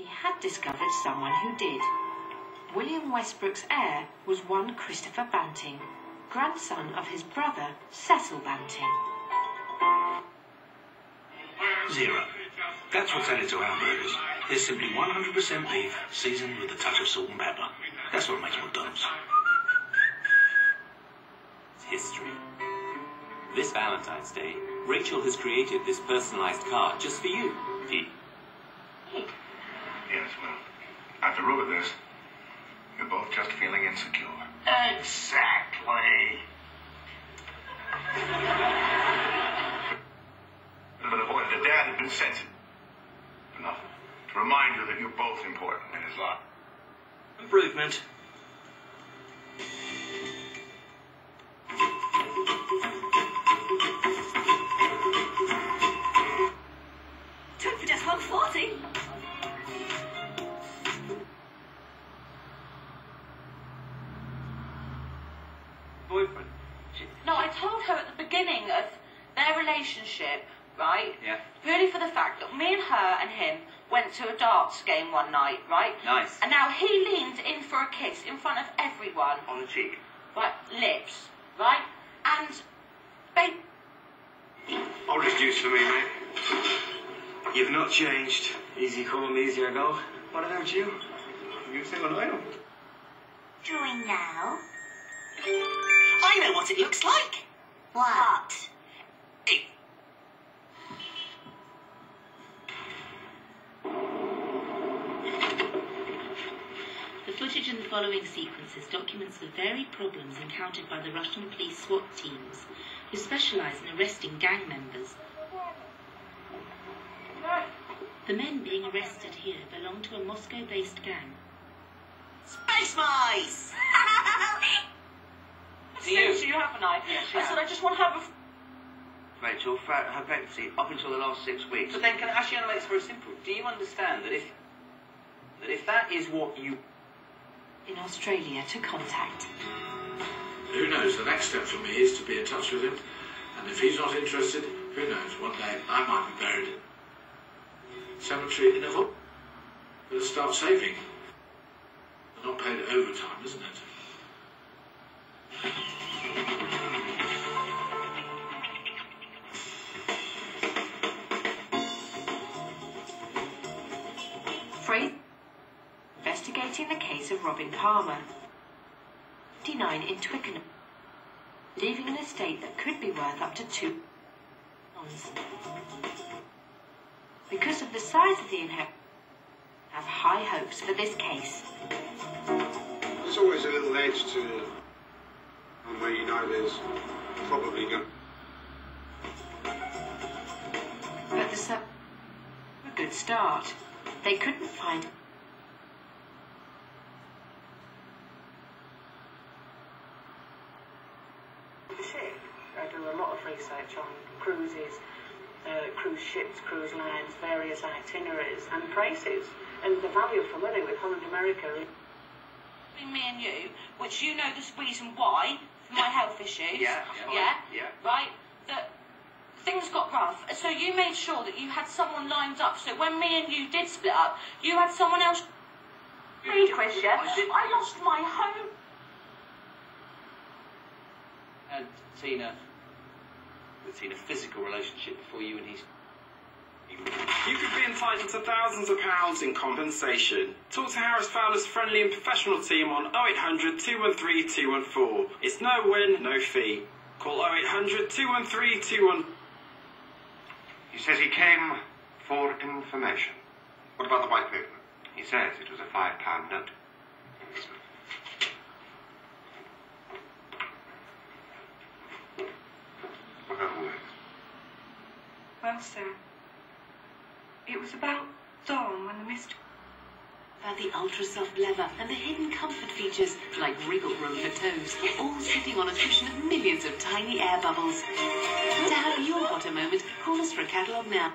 He had discovered someone who did. William Westbrook's heir was one Christopher Banting, grandson of his brother Cecil Banting. Zero. That's what's added to our burgers. There's simply 100% beef, seasoned with a touch of salt and pepper. That's what makes McDonald's. history. This Valentine's Day, Rachel has created this personalized card just for you. He. Yes, well, after root of this, you're both just feeling insecure. Exactly. But the boy, the dad had been sent enough to remind you that you're both important in his life. Improvement. Boyfriend. No, I told her at the beginning of their relationship, right? Yeah. Purely for the fact that me and her and him went to a darts game one night, right? Nice. And now he leaned in for a kiss in front of everyone, On the cheek. right? Lips, right? And babe, Orange juice for me, mate. You've not changed. Easy come, easier go. What about you? You think I know. Drawing now. I know what it looks like. What? It, The footage in the following sequences documents the varied problems encountered by the Russian police SWAT teams, who specialise in arresting gang members. The men being arrested here belong to a Moscow based gang. Space Mice! do you, so you have an idea. I said I just want to have a... Rachel, throughout her pregnancy, up until the last six weeks. But then, can I ask you, Anna, it's very simple. Do you understand that if that if that is what you In Australia to contact. Who knows? The next step for me is to be in touch with him. And if he's not interested, who knows? One day I might be buried. Cemetery in a vault. Better start saving. They're not paid overtime, isn't it? Investigating the case of Robin Palmer. 59 in Twickenham, leaving an estate that could be worth up to two pounds. Because of the size of the inheritance, have high hopes for this case. There's always a little edge to where you know there's probably going But the su- a good start. They couldn't find ship. I do a lot of research on cruises, uh, cruise ships, cruise lines, various itineraries and prices. And the value for money with Holland America me and you, which you know the reason why for my health issues. Yeah, yeah, yeah, yeah. right. That things got rough, so you made sure that you had someone lined up. So when me and you did split up, you had someone else. Christian, I I lost my home. And Tina, with Tina, physical relationship before you and he's. You could be entitled to thousands of pounds in compensation. Talk to Harris Fowler's friendly and professional team on 0800 213 214. It's no win, no fee. Call 0800 213 214. He says he came for information. What about the white paper? He says it was a five pound note. What her words? Sir. It was about dawn when the mist about the ultra soft leather and the hidden comfort features like wriggle room for toes, all sitting on a cushion of millions of tiny air bubbles. To have your a moment, call us for a catalogue now.